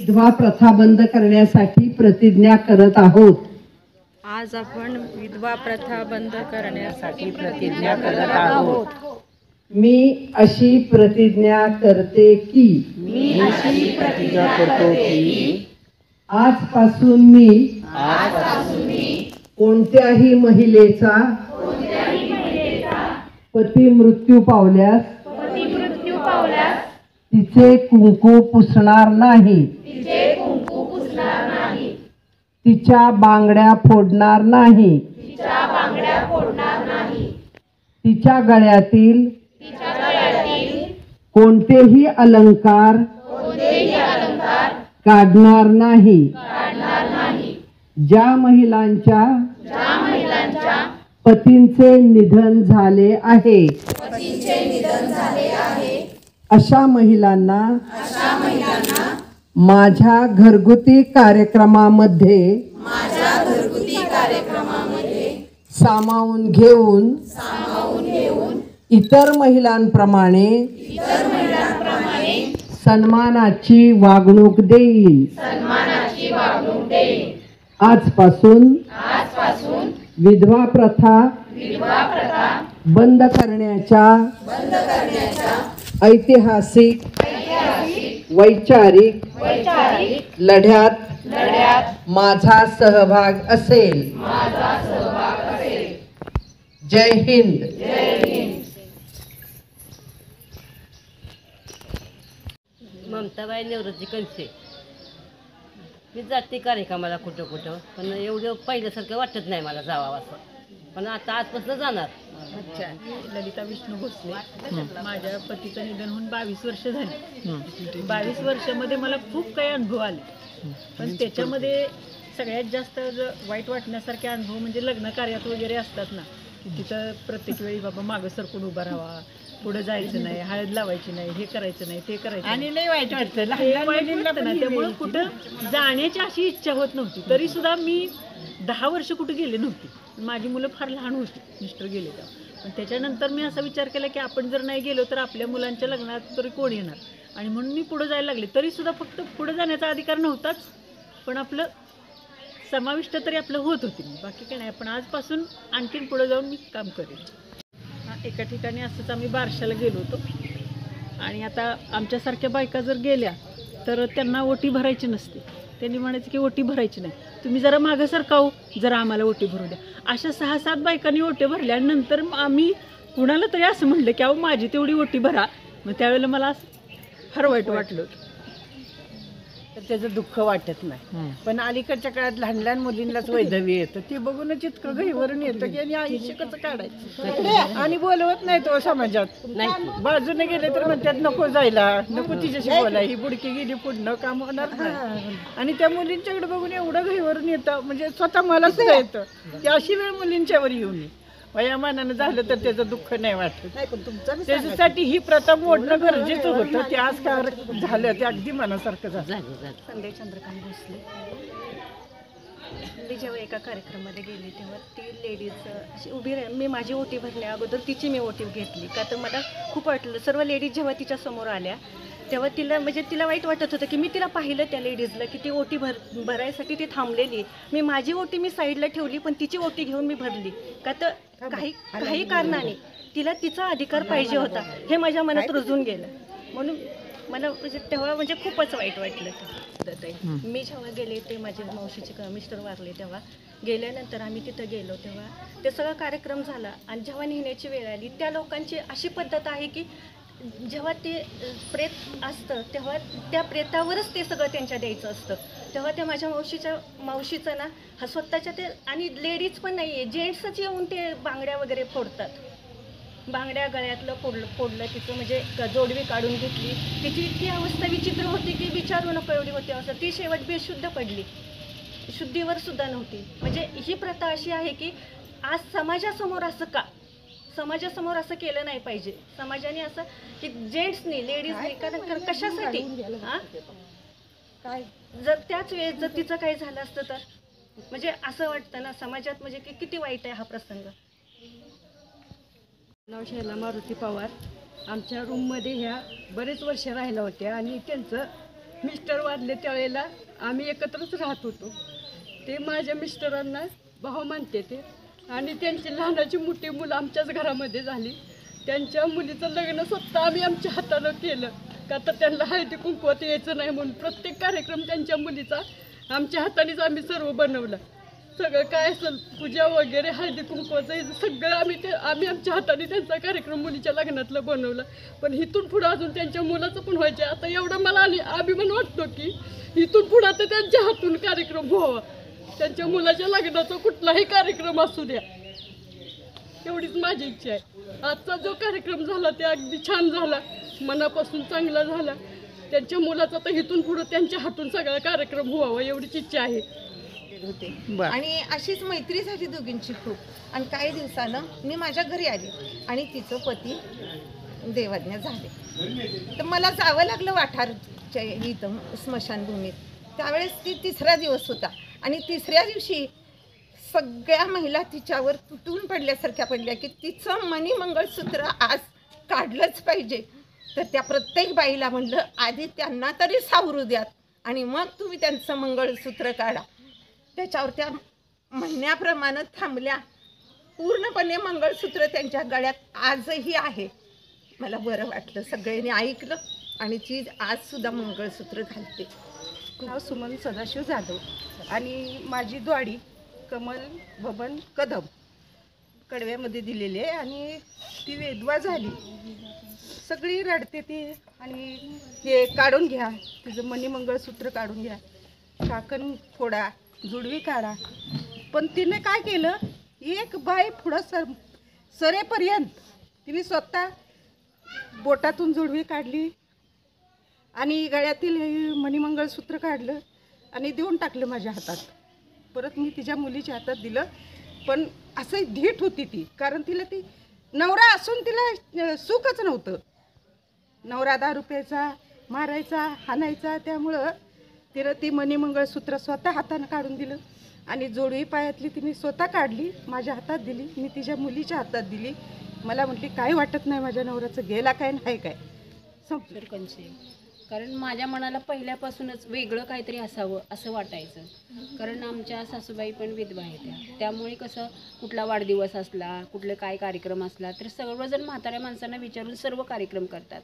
विधवा प्रथा बंद करण्यासाठी प्रतिज्ञा करत आहोत. आज आपण विधवा प्रथा बंद करण्यासाठी प्रतिज्ञा करत आहोत. मी अशी प्रतिज्ञा करते की मी अशी प्रतिज्ञा करतो की आजपासून मी कोणत्याही महिलेचा पती मृत्यू पावल्यास तिचे कुंकू पुसणार नाही. तिच्या बांगड्या फोडणार नाही. तिच्या गळ्यातील कोणतेही अलंकार काढणार नाही. ज्या महिलांच्या पतींचे निधन झाले आहे. अशा महिलांना माझ्या घरगुती कार्यक्रमामध्ये सामावून घेऊन इतर महिलांप्रमाणे सन्मानाची वागणूक देईल आजपासून विधवा प्रथा बंद करण्याच्या ऐतिहासिक वैचारिक लढ्यात माझा सहभाग असेल. जय हिंद. ममताबाई निवृत्ती कंसे मी जाते कार्यक्रमाला कुठं कुठं पण एवढं पहिल्यासारखं वाटत नाही मला जावं असं. पण आता आजपासून जाणार. अच्छा. ललिता विष्णू भोसले. माझ्या पतीचं निधन होऊन बावीस वर्ष झाली. बावीस वर्षामध्ये मला खूप काही अनुभव आले. पण त्याच्यामध्ये सगळ्यात जास्त वाईट वाटण्यासारखे अनुभव म्हणजे लग्न कार्यात वगैरे असतात ना तिथं प्रत्येक वेळी बाबा मागं सरकून उभा राहावा पुढे जायचं नाही हळद लावायची नाही हे करायचं नाही ते करायचं आणि लई वाईट वाटतं. वाईट वाटतं ना त्यामुळं कुठं जाण्याची अशी इच्छा होत नव्हती. तरी सुद्धा मी दहा वर्ष कुठे गेले नव्हते. माझी मुलं फार लहान होती मिस्टर गेले तेव्हा. पण त्याच्यानंतर मी असा विचार केला की आपण जर नाही गेलो तर आपल्या मुलांच्या लग्नात तरी कोण येणार? आणि म्हणून मी पुढे जायला लागले. तरी सुद्धा फक्त पुढे जाण्याचा अधिकार नव्हताच पण आपलं समाविष्ट तरी आपलं होत होती. मी बाकी काही नाही पण आजपासून आणखीन पुढे जाऊन मी काम करेन. एका ठिकाणी असंच आम्ही बारशाला गेलो होतो. आणि आता आमच्यासारख्या बायका जर गेल्या तर त्यांना ओटी भरायची नसते. त्यांनी म्हणायचं की ओटी भरायची नाही. तुम्ही जरा मागं सरकाव हो, जरा आम्हाला ओटी भरू द्या. अशा सहा सात बायकांनी ओटी भरल्या आणि नंतर आम्ही कुणाला तरी असं म्हटलं की अहो माझी तेवढी ओटी भरा. मग त्यावेळेला मला असं फार वाईट वाटलं होतं. त्याचं दुःख वाटत नाही. पण अलीकडच्या काळात लहान लहान मुलींनाच वैधव्य येतं. ते बघूनच इतकं घहीवरून येतं की आणि आयुष्य कसं काढायचं? आणि बोलवत नाही तो समाजात. बाजूने गेले तर म्हणतात नको जायला नको तिच्याशी बोला ही बुडकी गेली पुढनं काम होणार नाही. आणि त्या मुलींच्याकडे बघून एवढं घहीवरून येतं. म्हणजे स्वतः मला सुद्धा येतं की अशी वेळ मुलींच्यावर येऊ नये. वयामानानं झालं तर त्याचं दुःख नाही वाटत. त्याच्यासाठी ही प्रथा मोडणं गरजेचं होतं. ते आज काय झालं ते अगदी मनासारखं झालं. संदेश चंद्रकांत भोसले. मी जेव्हा एका कार्यक्रमामध्ये गेली तेव्हा ती लेडीज अशी उभी राह मी माझी ओटी भरण्या अगोदर तिची मी ओटी घेतली. का तर मला खूप वाटलं सर्व लेडीज जेव्हा तिच्या समोर आल्या तेव्हा तिला म्हणजे तिला वाईट वाटत होतं की मी तिला पाहिलं त्या लेडीजला की ती ओटी भर भरायसाठी ती थांबलेली. मी माझी ओटी मी साईडला ठेवली पण तिची ओटी घेऊन मी भरली. का तर काही काही कारणाने तिला तिचा अधिकार पाहिजे होता. हे माझ्या मनात रुजून गेलं. म्हणून मला म्हणजे तेव्हा म्हणजे खूपच वाईट वाटलं ते. मी जेव्हा गेले ते माझे मावशीचे मिस्टर वारले तेव्हा. गेल्यानंतर आम्ही तिथं गेलो तेव्हा. ते सगळा कार्यक्रम झाला. आणि जेव्हा नेण्याची वेळ आली त्या लोकांची अशी पद्धत आहे की जेव्हा ते प्रेत असतं तेव्हा त्या प्रेतावरच ते सगळं त्यांच्या द्यायचं असतं. तेव्हा त्या माझ्या मावशीच्या मावशीचं ना हा स्वतःच्या ते आणि लेडीज पण नाही आहे जेंट्सच येऊन ते बांगड्या वगैरे फोडतात. बांगड्या गळ्यातलं फोडलं फोडलं तिचं म्हणजे जोडवी काढून घेतली. तिची इतकी अवस्था विचित्र होती की विचारू नको एवढी होती अवस्था. ती शेवट बेशुद्ध पडली. शुद्धीवर सुद्धा नव्हती. म्हणजे ही प्रथा अशी आहे की आज समाजासमोर असं का? समाजासमोर असं केलं नाही पाहिजे. समाजाने असं की जेंट्सनी लेडीजनी कारण कारण कशासाठी? हा? जर त्याच वेळेस जर तिचं काही झालं असतं तर? म्हणजे असं वाटतं ना समाजात म्हणजे की किती वाईट आहे हा प्रसंग? नाव शैला मारुती पवार. आमच्या रूममध्ये ह्या बरेच वर्ष राहिल्या होत्या आणि त्यांचं मिस्टर वारले त्यावेळेला आम्ही एकत्रच राहत होतो. ते माझ्या मिस्टरांना भाऊ मानते ते. आणि त्यांची लहानाची मोठी मुलं आमच्याच घरामध्ये झाली. त्यांच्या मुलीचं लग्न स्वतः आम्ही आमच्या हातानं केलं. का तर त्यांना हळदी कुंकवात यायचं नाही म्हणून प्रत्येक कार्यक्रम त्यांच्या मुलीचा आमच्या हातानेच आम्ही सर्व बनवला. सगळं काय असेल पूजा वगैरे हळदी कुंकवाचं सगळं आम्ही ते आम्ही आमच्या हाताने त्यांचा कार्यक्रम मुलीच्या लग्नातलं बनवलं. पण इथून पुढं अजून त्यांच्या मुलाचं पण व्हायचं आता एवढं मला आणि अभिमान वाटतो की इथून पुढं तर त्यांच्या हातून कार्यक्रम व्हावा. त्यांच्या मुलाच्या लग्नाचा कुठलाही कार्यक्रम असू द्या. एवढीच माझी इच्छा आहे. आजचा जो कार्यक्रम झाला ते अगदी छान झाला. मनापासून चांगला झाला. त्यांच्या मुलाचा तर इथून पुढं त्यांच्या हातून सगळा कार्यक्रम व्हावा एवढीच इच्छा आहे. होते. आणि अशीच मैत्री झाली दोघींची खूप. आणि काही दिवसानं मी माझ्या घरी आले आणि तिचं पती देवज्ञ झाले. तर मला जावं लागलं वाठारच्या इथं स्मशानभूमीत. त्यावेळेस ती तिसरा दिवस होता. आणि तिसऱ्या दिवशी सगळ्या महिला तिच्यावर तुटून पडल्यासारख्या पडल्या की तिचं मनी मंगळसूत्र आज काढलंच पाहिजे. तर त्या प्रत्येक बाईला म्हणलं आधी त्यांना तरी सावरू द्यात आणि मग तुम्ही त्यांचं मंगळसूत्र काढा. त्याच्यावर त्या महिन्याप्रमाणे थांबल्या. पूर्णपणे मंगळसूत्र त्यांच्या गळ्यात आजही आहे. मला बरं वाटलं सगळ्यांनी ऐकलं आणि ती आजसुद्धा मंगळसूत्र घालते. नाव सुमन सदाशिव जाधव आणि माझी द्वाडी कमल बबन कदम कडव्यामध्ये दिलेली आहे आणि ती वेदवा झाली. सगळी रडते ती आणि हे काढून घ्या. तिचं मणिमंगळसूत्र काढून घ्या. काकण फोडा जुडवी काढा. पण तिने काय केलं? एक बाई पुढं सर सरेपर्यंत तिने स्वतः बोटातून जुडवी काढली. आणि गळ्यातील मणिमंगळसूत्र काढलं आणि देऊन टाकलं माझ्या हातात. परत मी तिच्या मुलीच्या हातात दिलं. पण असं धीट होती ती कारण तिला ती नवरा असून तिला सुखच नव्हतं. नवरा दहा रुपयाचा मारायचा हाणायचा त्यामुळं तिनं ती मणिमंगळसूत्र स्वतः हातानं काढून दिलं. आणि जोडवी पायातली तिने स्वतः काढली माझ्या हातात दिली मी तिच्या मुलीच्या हातात दिली. मला म्हटली काय वाटत नाही माझ्या नवऱ्याचं गेला काय नाही काय? संपलं कारण माझ्या मनाला पहिल्यापासूनच वेगळं काहीतरी असावं असं वाटायचं. कारण आमच्या सासूबाई पण विधवा आहेत त्या. त्यामुळे कसं कुठला वाढदिवस असला कुठले काय कार्यक्रम असला तर सर्वजण म्हाताऱ्या माणसांना विचारून सर्व कार्यक्रम करतात.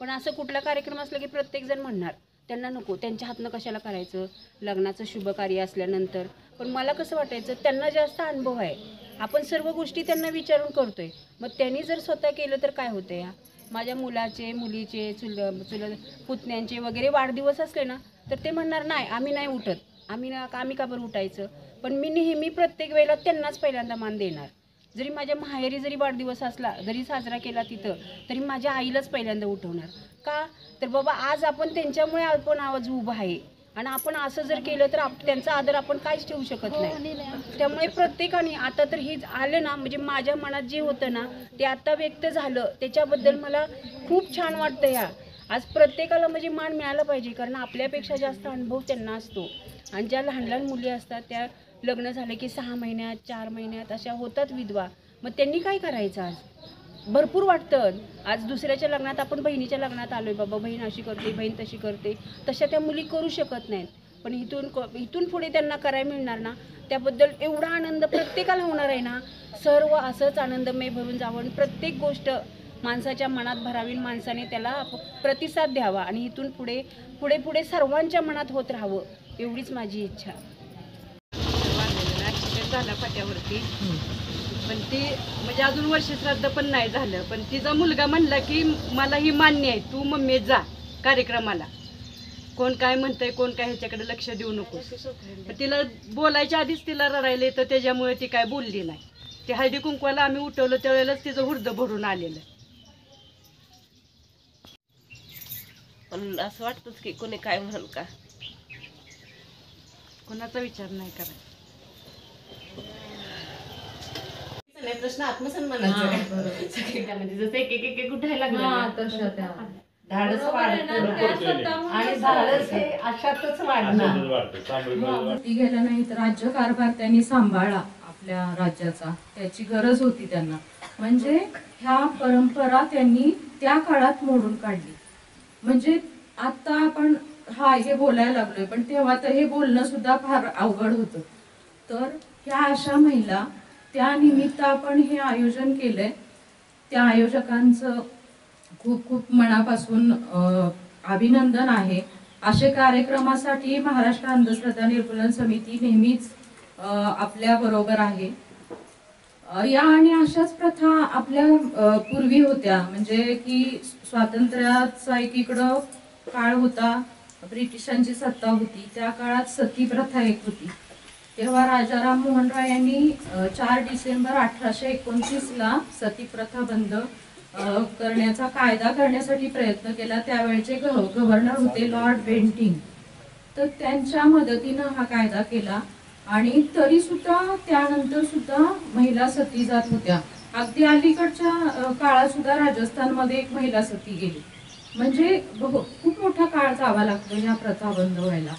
पण असं कुठला कार्यक्रम असला की प्रत्येकजण म्हणणार त्यांना नको त्यांच्या हातनं कशाला करायचं? लग्नाचं शुभ कार्य असल्यानंतर. पण मला कसं वाटायचं त्यांना जास्त अनुभव आहे. आपण सर्व गोष्टी त्यांना विचारून करतोय. मग त्यांनी जर स्वतः केलं तर काय होतं या माझ्या मुलाचे मुलीचे चुल चुल पुतण्यांचे वगैरे वाढदिवस असले ना तर ते म्हणणार नाही आम्ही नाही उठत. आम्ही ना आम्ही का बरं उठायचं? पण मी नेहमी प्रत्येक वेळेला त्यांनाच पहिल्यांदा मान देणार. जरी माझ्या माहेरी जरी वाढदिवस असला जरी साजरा केला तिथं तरी माझ्या आईलाच पहिल्यांदा उठवणार. का? तर बाबा आज आपण त्यांच्यामुळे आपण आवाज उभा आहे. आणि आपण असं जर केलं तर त्यांचा आदर आपण काहीच ठेवू शकत नाही. त्यामुळे प्रत्येकाने आता तर हे आलं ना म्हणजे माझ्या मनात जे होतं ना ते आता व्यक्त झालं. त्याच्याबद्दल मला खूप छान वाटतं या. आज प्रत्येकाला म्हणजे मान मिळाला पाहिजे कारण आपल्यापेक्षा जास्त अनुभव त्यांना असतो. आणि ज्या लहान लहान मुली असतात त्या लग्न झालं की सहा महिन्यात चार महिन्यात अशा होतात विधवा. मग त्यांनी काय करायचं आज? भरपूर वाटतं. आज दुसऱ्याच्या लग्नात आपण बहिणीच्या लग्नात आलो आहे बाबा बहीण अशी करते बहीण तशी करते. तशा त्या मुली करू शकत नाहीत. पण इथून क- इथून पुढे त्यांना करायला मिळणार ना त्याबद्दल एवढा आनंद प्रत्येकाला होणार आहे ना सर्व असंच आनंदमय भरून जावं. प्रत्येक गोष्ट माणसाच्या मनात भरावी माणसाने त्याला प्रतिसाद द्यावा आणि इथून पुढे पुढे पुढे सर्वांच्या मनात होत राहावं एवढीच माझी इच्छा. झाला फाट्यावरती पण ती म्हणजे अजून वर्ष श्राद्ध पण नाही झालं. पण तिचा मुलगा म्हणला की मला ही मान्य आहे तू मम्मी जा कार्यक्रमाला. कोण काय म्हणतंय कोण काय ह्याच्याकडे लक्ष देऊ नको तिला बोलायच्या आधीच तिला रडायला येतं त्याच्यामुळे ती काय बोलली नाही. ते हळदी कुंकवाला आम्ही उठवलं त्यावेळेलाच तिचं हुर्द भरून आलेलं. पण असं वाटतंच की कोणी काय म्हणाल का? कोणाचा विचार नाही करायचा. नाही प्रश्न आत्मसन्मानाचा आहे म्हणजे जसं एक एक एक उठायला लागलं धाडस वाढतं. आणि धाडस हे अशातच वाढणार. ती गेल्यानंतर राज्यकारभार त्यांनी सांभाळला आपल्या राज्याचा. त्याची गरज होती त्यांना. म्हणजे ह्या परंपरा त्यांनी त्या काळात मोडून काढली. म्हणजे आता आपण हा हे बोलायला लागलोय पण तेव्हा तर हे बोलणं सुद्धा फार अवघड होतं. तर ह्या अशा महिला त्यानिमित्त आपण हे आयोजन केलंय. त्या आयोजकांचं खूप खूप मनापासून अभिनंदन आहे. असे कार्यक्रमासाठी महाराष्ट्र अंधश्रद्धा निर्मूलन समिती नेहमीच आपल्या बरोबर आहे. या आणि अशाच प्रथा आपल्या पूर्वी होत्या. म्हणजे की स्वातंत्र्याचा एकीकडं काळ होता ब्रिटिशांची सत्ता होती त्या काळात सती प्रथा एक होती. तेव्हा राजाराम मोहन राय यांनी चार डिसेंबर अठराशे एकोणतीस ला सती प्रथा बंद करण्याचा कायदा करण्यासाठी प्रयत्न केला. त्यावेळेचे गव्हर्नर होते लॉर्ड बेंटिंग तर त्यांच्या मदतीनं हा कायदा केला आणि तरी सुद्धा त्यानंतर सुद्धा महिला सती जात होत्या. अगदी अलीकडच्या काळात सुद्धा राजस्थानमध्ये एक महिला सती गेली. म्हणजे खूप मोठा काळ जावा लागतो या प्रथा बंद व्हायला.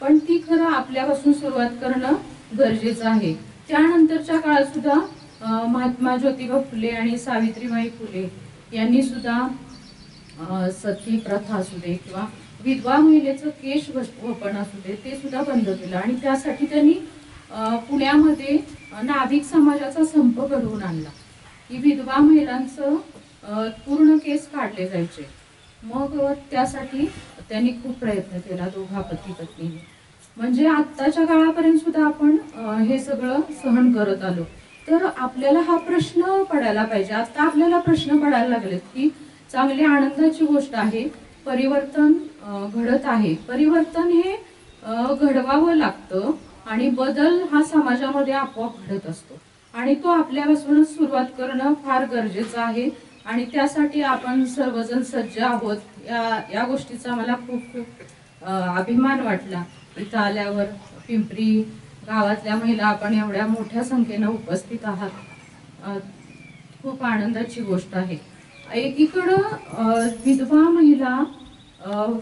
पण ती खरं आपल्यापासून सुरुवात करणं गरजेचं आहे. त्यानंतरच्या काळात सुद्धा महात्मा ज्योतिबा फुले आणि सावित्रीबाई फुले यांनी सुद्धा सती प्रथा असू दे किंवा विधवा महिलेचं केश वपण वपन असू दे ते सुद्धा बंद केलं. आणि त्यासाठी त्यांनी पुण्यामध्ये नाभिक समाजाचा संप घडवून आणला. की विधवा महिलांचं पूर्ण केस काढले जायचे. मग त्यासाठी त्यांनी खूप प्रयत्न केला दोघा पती पत्नीने म्हणजे आत्ताच्या काळापर्यंत सुद्धा आपण हे सगळं सहन करत आलो. तर आपल्याला हा प्रश्न पडायला पाहिजे. आता आपल्याला प्रश्न पडायला लागलेत की चांगली आनंदाची गोष्ट आहे परिवर्तन घडत आहे. परिवर्तन हे घडवावं लागतं आणि बदल हा समाजामध्ये आपोआप घडत असतो. आणि तो आपल्यापासूनच सुरुवात करणं फार गरजेचं आहे. आणि त्यासाठी आपण सर्वजण सज्ज आहोत. या या गोष्टीचा मला खूप खूप अभिमान वाटला. इथं आल्यावर पिंपरी गावातल्या महिला आपण एवढ्या मोठ्या संख्येनं उपस्थित आहात. खूप आनंदाची गोष्ट आहे. एकीकडं विधवा महिला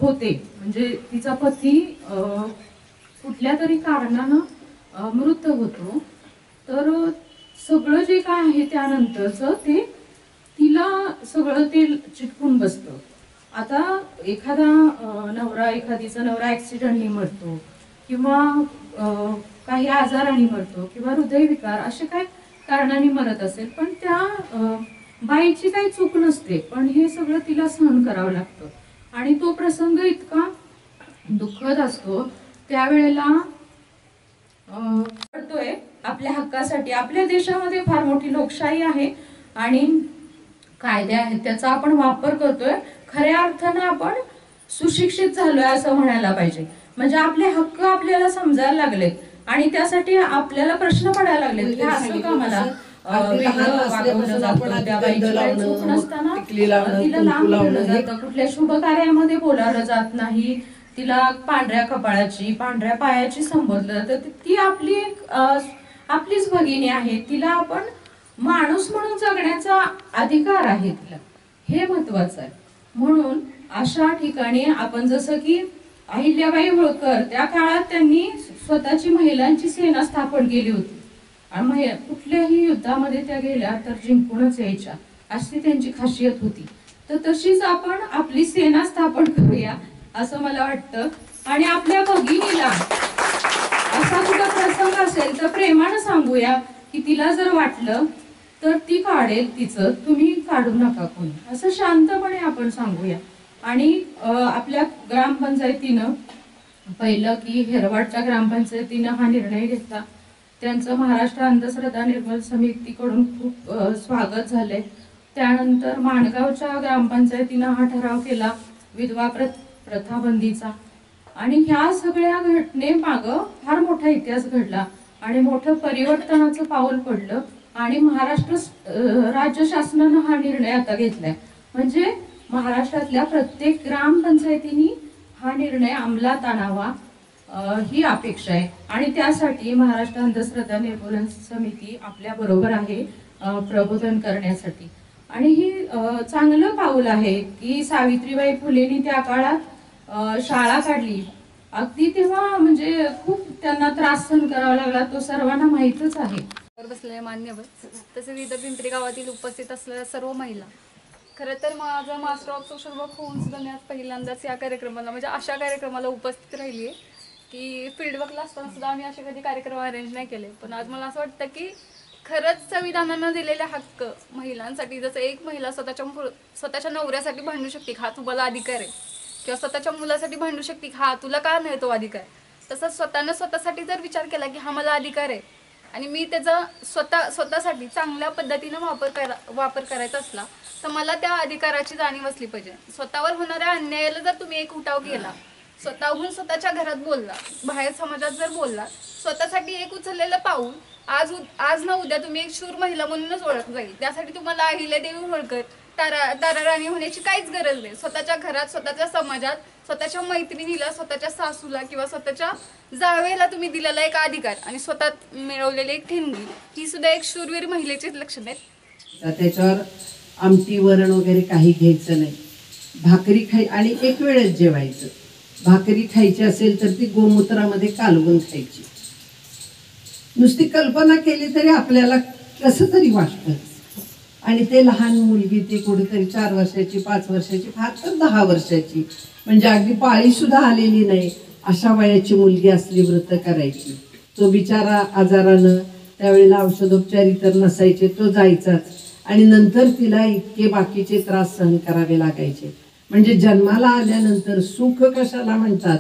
होते. म्हणजे तिचा पती कुठल्या तरी कारणानं मृत होतो. तर सगळं जे काय आहे त्यानंतरचं ते तिला सगळं ते चिटकून बसतं. आता एखादा नवरा एखादीचा नवरा ऍक्सिडेंटनी मरतो किंवा काही आजाराने मरतो किंवा हृदयविकार असे काही कारणाने मरत असेल पण त्या बाईची काही चूक नसते. पण हे सगळं तिला सहन करावं लागतं. आणि तो प्रसंग इतका दुःखद असतो. त्यावेळेला करतोय आपल्या हक्कासाठी आपल्या देशामध्ये फार मोठी लोकशाही आहे. आणि कायदे आहेत त्याचा आपण वापर करतोय. खऱ्या अर्थानं आपण सुशिक्षित झालोय असं म्हणायला पाहिजे. म्हणजे आपले हक्क आपल्याला समजायला लागलेत आणि त्यासाठी आपल्याला प्रश्न पडायला लागलेत. की असं का मला कुठल्या शुभ कार्यामध्ये बोलावलं जात नाही. तिला पांढऱ्या कपाळाची पांढऱ्या पायाची संबोधलं जातं. ती- आपली एक आपलीच भगिनी आहे. तिला आपण माणूस म्हणून जगण्याचा अधिकार आहे तिला. हे महत्वाचं आहे. म्हणून अशा ठिकाणी आपण जसं की अहिल्याबाई होळकर त्या काळात त्यांनी स्वतःची महिलांची सेना स्थापन केली होती. आणि कुठल्याही युद्धामध्ये त्या गेल्या तर जिंकूनच यायच्या अशी त्यांची खासियत होती. तर तशीच आपण आपली सेना स्थापन करूया असं मला वाटतं. आणि आपल्या भगिनीला असा कुठला प्रसंग असेल तर प्रेमानं सांगूया की तिला जर वाटलं तर ती काढेल तिचं. तुम्ही काढू नका कोणी. असं शांतपणे आपण सांगूया. आणि आपल्या ग्रामपंचायतीनं पहिलं की हेरवाडच्या ग्रामपंचायतीनं हा निर्णय घेतला. त्यांचं महाराष्ट्र अंधश्रद्धा निर्मूलन समितीकडून खूप स्वागत झालंय. त्यानंतर माणगावच्या ग्रामपंचायतीनं हा ठराव केला विधवा प्र प्रथा बंदीचा आणि ह्या सगळ्या घटनेमागं फार मोठा इतिहास घडला. आणि मोठं परिवर्तनाचं पाऊल पडलं. आणि महाराष्ट्र राज्य शासनानं हा निर्णय आता घेतलाय. म्हणजे महाराष्ट्रातल्या प्रत्येक ग्रामपंचायतीनी हा निर्णय अंमलात आणावा ही अपेक्षा आहे. आणि त्यासाठी महाराष्ट्र अंधश्रद्धा निर्मूलन समिती आपल्या बरोबर आहे प्रबोधन करण्यासाठी. आणि ही चांगलं पाऊल आहे की सावित्रीबाई फुलेंनी त्या काळात शाळा काढली. अगदी तेव्हा म्हणजे खूप त्यांना त्रास सहन करावा लागला तो सर्वांना माहीतच आहे. बसलेले मान्यवर तसेच इथं पिंपरी गावातील उपस्थित असलेल्या सर्व महिला. खरं तर माझं मास्टर ऑफ सोशल वर्क होऊन सुद्धा मी आज पहिल्यांदाच या कार्यक्रमाला म्हणजे अशा कार्यक्रमाला उपस्थित राहिली आहे की फील्डवर्कला असताना सुद्धा आम्ही असे कधी कार्यक्रम अरेंज नाही केले. पण आज मला असं वाटतं की खरंच संविधानानं दिलेले हक्क महिलांसाठी जसं एक महिला स्वतःच्या स्वतःच्या नवऱ्यासाठी भांडू शकते हा तुम्हाला अधिकार आहे. किंवा स्वतःच्या मुलासाठी भांडू शकते हा तुला का नाही तो अधिकार? तसंच स्वतःनं स्वतःसाठी जर विचार केला की हा मला अधिकार आहे आणि मी त्याचा स्वतः स्वतःसाठी चांगल्या पद्धतीनं वापर करा वापर करायचा असला तर मला त्या अधिकाराची जाणीव असली पाहिजे. स्वतःवर होणाऱ्या अन्यायाला जर तुम्ही एक उठाव केला स्वतःहून स्वतःच्या घरात बोलला बाहेर समाजात जर बोलला स्वतःसाठी एक उचललेलं पाऊल आज उ- आज ना उद्या तुम्ही एक शूर महिला म्हणूनच ओळख जाईल. त्यासाठी तुम्हाला अहिल्यादेवी होळकर तारा ताराराणी होण्याची काहीच गरज नाही. स्वतःच्या घरात स्वतःच्या समाजात स्वतःच्या मैत्रिणीला स्वतःच्या सासूला किंवा स्वतःच्या जावेला तुम्ही दिलेला एक अधिकार आणि स्वतः मिळवलेली एक ठिणगी ही सुद्धा एक शूरवीर महिलेचेच लक्षण आहेत. तर त्याच्यावर आमटी वरण वगैरे काही घ्यायचं नाही. भाकरी खाई आणि एक वेळेस जेवायचं. भाकरी खायची असेल तर ती गोमूत्रामध्ये कालवून खायची. नुसती कल्पना केली तरी आपल्याला कसं तरी वाटतं? आणि ते लहान मुलगी ती कुठेतरी चार वर्षाची पाच वर्षाची फार तर दहा वर्षाची. म्हणजे अगदी पाळी सुद्धा आलेली नाही अशा वयाची मुलगी असली व्रत करायची. तो बिचारा आजारानं त्यावेळेला औषधोपचार इतर नसायचे तो जायचाच. आणि नंतर तिला इतके बाकीचे त्रास सहन करावे लागायचे. म्हणजे जन्माला आल्यानंतर सुख कशाला म्हणतात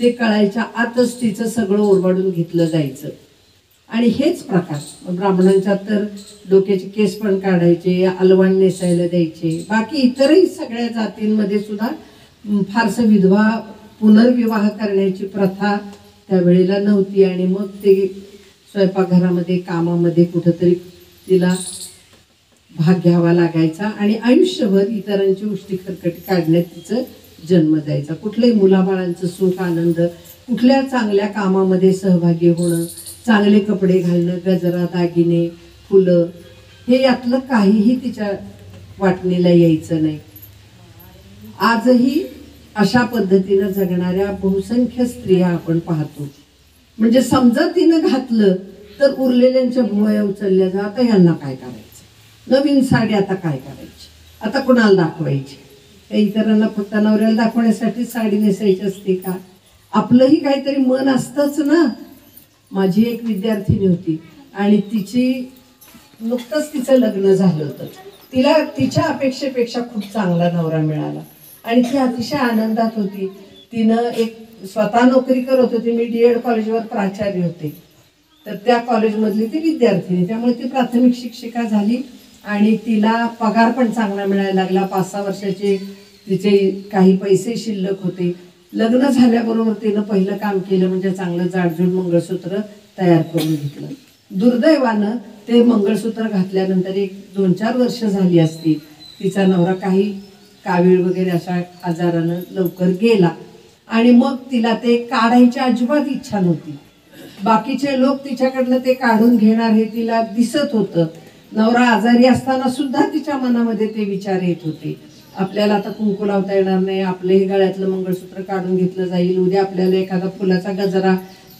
ते कळायच्या आतच तिचं सगळं ओरबाडून घेतलं जायचं. आणि हेच प्रकार ब्राह्मणांच्या तर डोक्याचे केस पण काढायचे अलवाण नेसायला द्यायचे. बाकी इतरही सगळ्या जातींमध्ये सुद्धा फारसं विधवा पुनर्विवाह करण्याची प्रथा त्यावेळेला नव्हती. आणि मग ते स्वयंपाकघरामध्ये कामामध्ये कुठंतरी तिला भाग घ्यावा लागायचा आणि आयुष्यभर इतरांची उष्टी खरकटी काढण्यात तिचं जन्म द्यायचा. कुठल्याही मुलाबाळांचं सुख आनंद कुठल्या चांगल्या कामामध्ये सहभागी होणं चांगले कपडे घालणं गजरा दागिने फुलं हे यातलं काहीही तिच्या वाटणीला यायचं नाही. आजही अशा पद्धतीनं जगणाऱ्या बहुसंख्य स्त्रिया आपण पाहतो. म्हणजे समजा तिनं घातलं तर उरलेल्यांच्या भुवया उचलल्या जा आता यांना काय करायचं? नवीन साडी आता काय करायची? आता कुणाला दाखवायची? काही इतरांना फक्त नवऱ्याला दाखवण्यासाठी साडी नेसायची असते का? आपलंही काहीतरी मन असतंच ना. माझी एक विद्यार्थिनी होती आणि तिची नुकतंच तिचं लग्न झालं होतं. तिला तिच्या अपेक्षेपेक्षा खूप चांगला नवरा मिळाला. आणि ती अतिशय आनंदात होती. तिनं एक स्वतः नोकरी करत होती. मी डी एड कॉलेजवर प्राचार्य होते. तर त्या कॉलेजमधली ती विद्यार्थिनी. त्यामुळे ती प्राथमिक शिक्षिका झाली. आणि तिला पगार पण चांगला मिळायला लागला. पाच सहा वर्षाचे तिचे काही पैसे शिल्लक होते. लग्न झाल्याबरोबर तिनं पहिलं काम केलं म्हणजे चांगलं जाडजूड मंगळसूत्र तयार करून घेतलं. दुर्दैवानं ते मंगळसूत्र घातल्यानंतर एक दोन चार वर्ष झाली असती तिचा नवरा काही कावीळ वगैरे अशा आजारानं लवकर गेला. आणि मग तिला ते काढायची अजिबात इच्छा नव्हती. बाकीचे लोक तिच्याकडनं ते काढून घेणार हे तिला दिसत होतं. नवरा आजारी असताना सुद्धा तिच्या मनामध्ये ते विचार येत होते. आपल्याला आता कुंकू लावता येणार नाही आपलंही गळ्यातलं मंगळसूत्र काढून घेतलं जाईल उद्या आपल्याला एखादा फुलाचा गजरा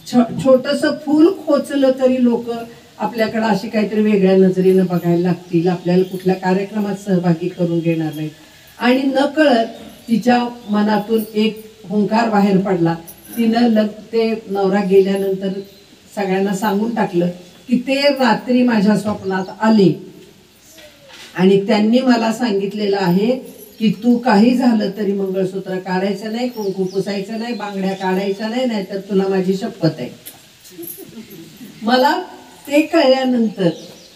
छ छोटस फूल खोचलं तरी लोक आपल्याकडं अशी काहीतरी वेगळ्या नजरेनं बघायला लागतील. आपल्याला कुठल्या कार्यक्रमात सहभागी करून घेणार नाहीत. आणि नकळत तिच्या मनातून एक हुंकार बाहेर पडला. तिनं लग ते नवरा गेल्यानंतर सगळ्यांना सांगून टाकलं की ते रात्री माझ्या स्वप्नात आले. आणि त्यांनी मला सांगितलेलं आहे की तू काही झालं तरी मंगळसूत्र काढायचं नाही कुंकू पुसायचं नाही बांगड्या काढायच्या नाही नाहीतर तुला माझी शपथ आहे. मला ते कळल्यानंतर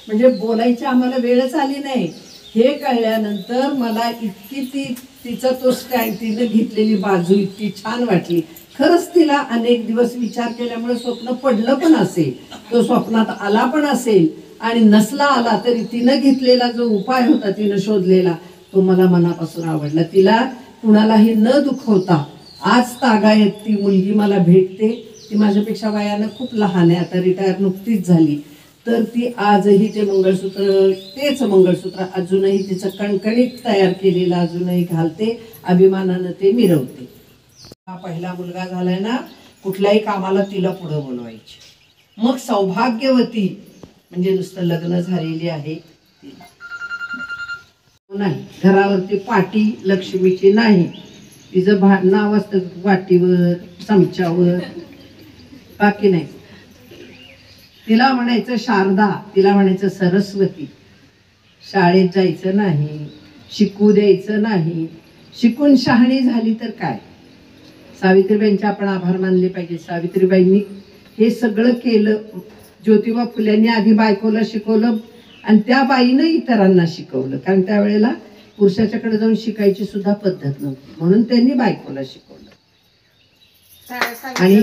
म्हणजे बोलायची आम्हाला वेळच आली नाही हे कळल्यानंतर मला इतकी ती तिचा तो स्टँड तिनं घेतलेली बाजू इतकी छान वाटली. खरंच तिला अनेक दिवस विचार केल्यामुळे स्वप्न पडलं पण असेल तो स्वप्नात आला पण असेल आणि नसला आला तरी तिनं घेतलेला जो उपाय होता तिनं शोधलेला तो मला मनापासून आवडला. तिला कुणालाही न दुखवता आज तागायत ती मुलगी मला भेटते. ती माझ्यापेक्षा वयानं खूप लहान आहे आता रिटायर नुकतीच झाली. तर ती आजही ते मंगळसूत्र तेच मंगळसूत्र अजूनही तिचं कणकणीत तयार केलेलं अजूनही घालते अभिमानानं ते मिरवते. हा पहिला मुलगा झालाय ना कुठल्याही कामाला तिला पुढं बोलवायची. मग सौभाग्यवती म्हणजे नुसतं लग्न झालेली आहे नाही. घरावरती पाटी लक्ष्मीची नाही. तिचं भा नाव असतं वाटीवर चमच्यावर. बाकी नाही. तिला म्हणायचं शारदा तिला म्हणायचं सरस्वती. शाळेत जायचं नाही शिकू द्यायचं नाही. शिकून शहाणी झाली तर काय? सावित्रीबाईंचे आपण आभार मानले पाहिजे. सावित्रीबाईंनी हे सगळं केलं. ज्योतिबा फुल्यांनी आधी बायकोला शिकवलं. आणि त्या बाईनं इतरांना शिकवलं. कारण त्यावेळेला पुरुषाच्याकडे जाऊन शिकायची सुद्धा पद्धत नव्हती. म्हणून त्यांनी बायकोला शिकवलं. आणि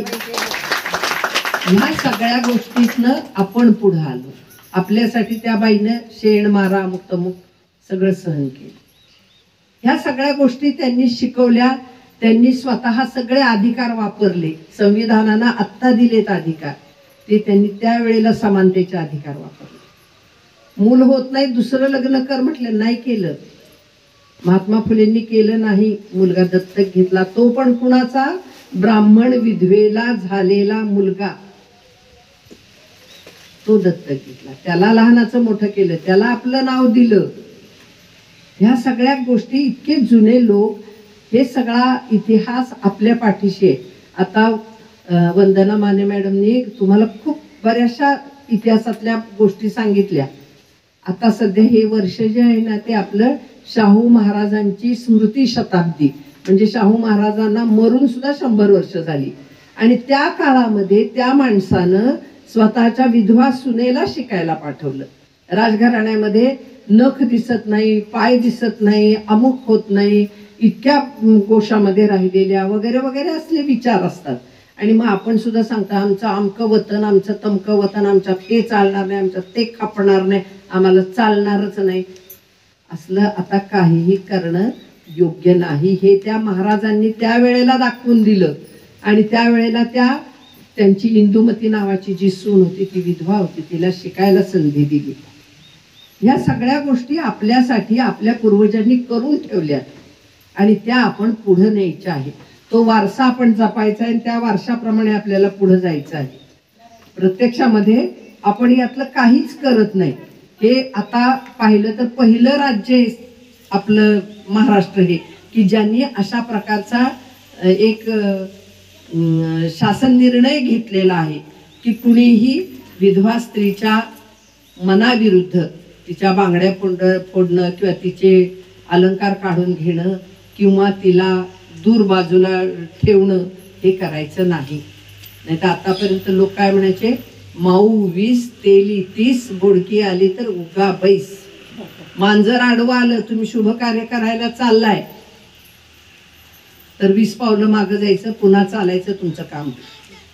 ह्या सगळ्या गोष्टीतनं आपण पुढे आलो. आपल्यासाठी त्या बाईनं शेण मारा अमुक तमुक सगळं सहन केलं. ह्या सगळ्या गोष्टी त्यांनी शिकवल्या. त्यांनी स्वतः सगळे अधिकार वापरले. संविधानानं आत्ता दिलेत अधिकार. ते त्यांनी त्यावेळेला समानतेचे अधिकार वापरले. मूल होत नाही दुसरं लग्न कर म्हटलं नाही केलं. महात्मा फुलेंनी केलं नाही मुलगा दत्तक घेतला तो पण कुणाचा? ब्राह्मण विधवेला झालेला मुलगा. तो दत्तक घेतला. त्याला लहानाचं मोठं केलं त्याला आपलं नाव दिलं. ह्या सगळ्या गोष्टी इतके जुने लोक हे सगळा इतिहास आपल्या पाठीशी आहे. आता वंदना माने मॅडमनी तुम्हाला खूप बऱ्याचशा इतिहासातल्या गोष्टी सांगितल्या. आता सध्या हे वर्ष जे आहे ना ते आपलं शाहू महाराजांची स्मृती शताब्दी. म्हणजे शाहू महाराजांना मरून सुद्धा शंभर वर्ष झाली. आणि त्या काळामध्ये त्या माणसानं स्वतःच्या विधवा सुनेला शिकायला पाठवलं. राजघराण्यामध्ये नख दिसत नाही पाय दिसत नाही अमुक होत नाही इतक्या कोशामध्ये राहिलेल्या वगैरे वगैरे असले विचार असतात. आणि मग आपण सुद्धा सांगता आमचं अमकं वतन आमचं तमकं वतन आमच्यात हे चालणार नाही आमच्यात ते खपणार नाही. आम्हाला चालणारच नाही. असलं आता काहीही करणं योग्य नाही. हे त्या महाराजांनी त्यावेळेला दाखवून दिलं. आणि त्यावेळेला त्या त्यांची इंदुमती नावाची जी सून होती ती विधवा होती तिला शिकायला संधी दिली. ह्या सगळ्या गोष्टी आपल्यासाठी आपल्या पूर्वजांनी करून ठेवल्या. आणि त्या आपण पुढे न्यायच्या आहेत. तो वारसा आपण जपायचा आहे आणि त्या वारशाप्रमाणे आपल्याला पुढे जायचं आहे. प्रत्यक्षामध्ये आपण यातलं काहीच करत नाही. हे आता पाहिलं तर पहिलं राज्य आपलं महाराष्ट्र हे की ज्यांनी अशा प्रकारचा एक शासन निर्णय घेतलेला आहे की कुणीही विधवा स्त्रीच्या मनाविरुद्ध तिच्या बांगड्या फोड फोडणं किंवा तिचे अलंकार काढून घेणं किंवा तिला दूर बाजूला ठेवणं हे करायचं नाही. नाही तर आतापर्यंत लोक काय म्हणायचे? माऊ वीस तेली तीस बोडकी आली तर उगा बैस. मांजर आडवं आलं तुम्ही शुभ कार्य करायला चाललाय. तर वीस पावलं मागं जायचं पुन्हा चालायचं तुमचं काम.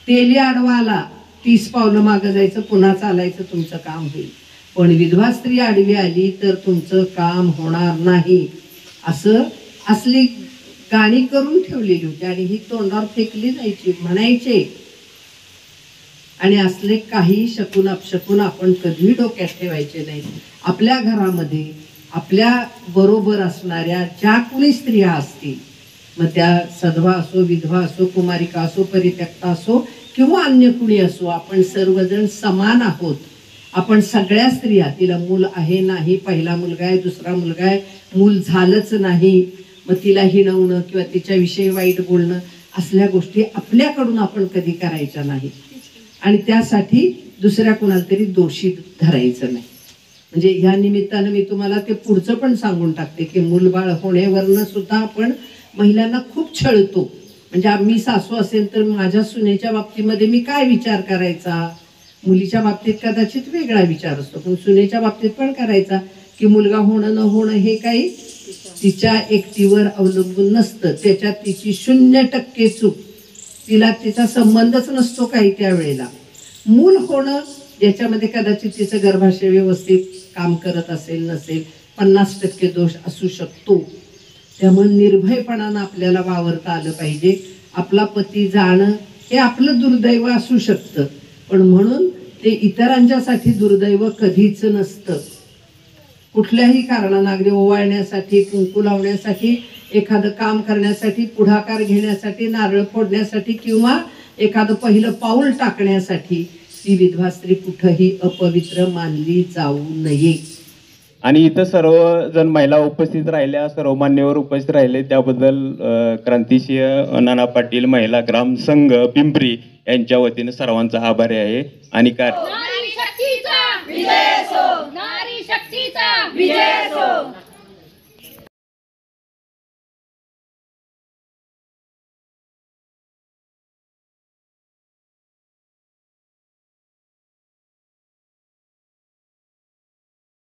तेली आडवा आला तीस पावलं मागं जायचं पुन्हा चालायचं तुमचं काम होईल. पण विधवा स्त्री आडवी आली तर तुमचं काम होणार नाही. असं असली गाणी करून ठेवलेली होती आणि ही तोंडावर फेकली जायची म्हणायचे. आणि असले काही शकून अपशकून आपण कधीही डोक्यात ठेवायचे नाही आपल्या घरामध्ये आपल्या बरोबर असणाऱ्या ज्या कुणी स्त्रिया असतील मग त्या सधवा असो विधवा असो कुमारिका असो परित्यक्ता असो किंवा अन्य कुणी असो आपण सर्वजण समान आहोत. आपण सगळ्या स्त्रिया तिला मूल आहे नाही पहिला मुलगा आहे दुसरा मुलगा आहे मूल झालंच नाही मग तिला हिणवणं किंवा तिच्याविषयी वाईट बोलणं असल्या गोष्टी आपल्याकडून आपण कधी करायच्या नाही आणि त्यासाठी दुसऱ्या कोणाला तरी दोषी धरायचं नाही. म्हणजे ह्या निमित्तानं मी तुम्हाला ते पुढचं पण सांगून टाकते की मूलबाळ होण्यावरनं सुद्धा आपण महिलांना खूप छळतो. म्हणजे आम्ही सासू असेल तर माझ्या सुनेच्या बाबतीमध्ये मी काय विचार करायचा? मुलीच्या बाबतीत कदाचित वेगळा विचार असतो पण सुनेच्या बाबतीत पण करायचा की मुलगा होणं न होणं हे काही तिच्या एकटीवर अवलंबून नसतं. त्याच्यात तिची शून्य टक्के चूक. तिला तिचा संबंधच नसतो काही त्यावेळेला मूल होणं याच्यामध्ये कदाचित तिचं गर्भाशय व्यवस्थित काम करत असेल नसेल पन्नास टक्के दोष असू शकतो. त्यामुळे निर्भयपणानं आपल्याला वावरता आलं पाहिजे. आपला पती जाणं हे आपलं दुर्दैव असू शकतं. पण म्हणून ते इतरांच्यासाठी दुर्दैव कधीच नसतं. कुठल्याही कारणानं अगदी ओवाळण्यासाठी कुंकू लावण्यासाठी एखादं काम करण्यासाठी पुढाकार घेण्यासाठी नारळ फोडण्यासाठी किंवा एखादं पहिलं पाऊल टाकण्यासाठी ती विधवा स्त्री कुठंही अपवित्र मानली जाऊ नये. आणि इथं सर्वजण महिला उपस्थित राहिल्या सर्व मान्यवर उपस्थित राहिले. त्याबद्दल क्रांतिसिंह नाना पाटील महिला ग्राम संघ पिंपरी यांच्या वतीने सर्वांचा आभारी आहे. आणि कार